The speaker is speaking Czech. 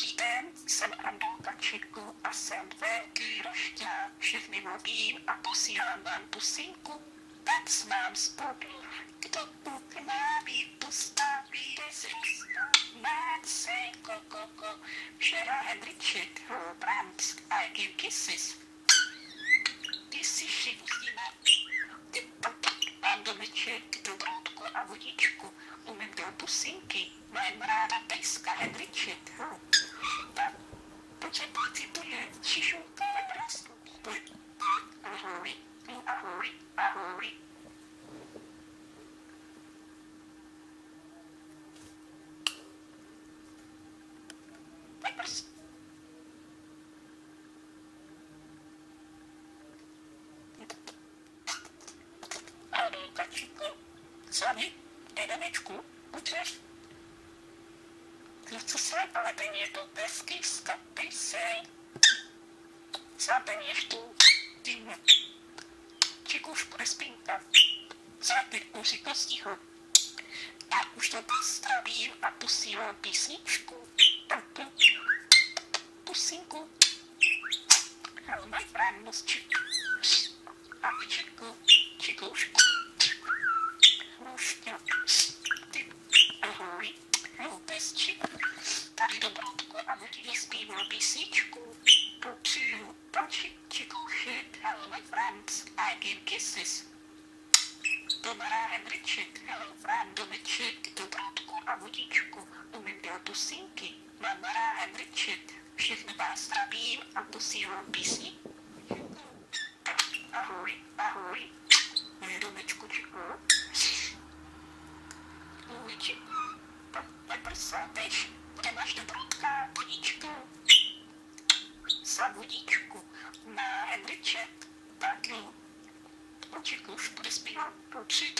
Dobrý den, jsem Andulka Čiku a jsem velký rošťák. Všechny vodím a posílám vám pusinku. Tak mám spodu. Kdo tu námi postaví, si Mát se kokoko. Včera Henriček, Brand, I give kisses. Ty jsi šikina. Ty Mám domeček, dobrotku a vodičku. Umím do pusinky. Mám ráda pejska Henriček. Protože pocituje šišulka ve prasku. Ahoj, ahoj, ahoj. Tak prostě. Ahoj, kačíku. Sami, jedemečku, utřeš. No co se, ale ten je to hezký. Zátem Čiku bude spínka. Zátem už si to stihl. Já už to postavím a posílám písničku. Pusinku. Hello, my friend, was Chiku. A Chiku, Čikušku. Hrušťa. Ty, ahoj. Hello, bez Chiku. Tady dobrotku a ti zpíval písničku. Potřebuji počít Čikuši. Hello, my friends, I give kisses. Dobrá Henriček, hello, friend, domeček, dobrotku a vodičku. Umím dělat pusinky. Mám rád Henriček. Všechny vás zdravím a posílám písni. Ahoj, ahoj. Domečku čiku. Vodičku. Tak prosáteš. Nemáš dobrotka, vodičku. Za vodičku. Na Henriček. Back up. Pode nos prosperar, pode ser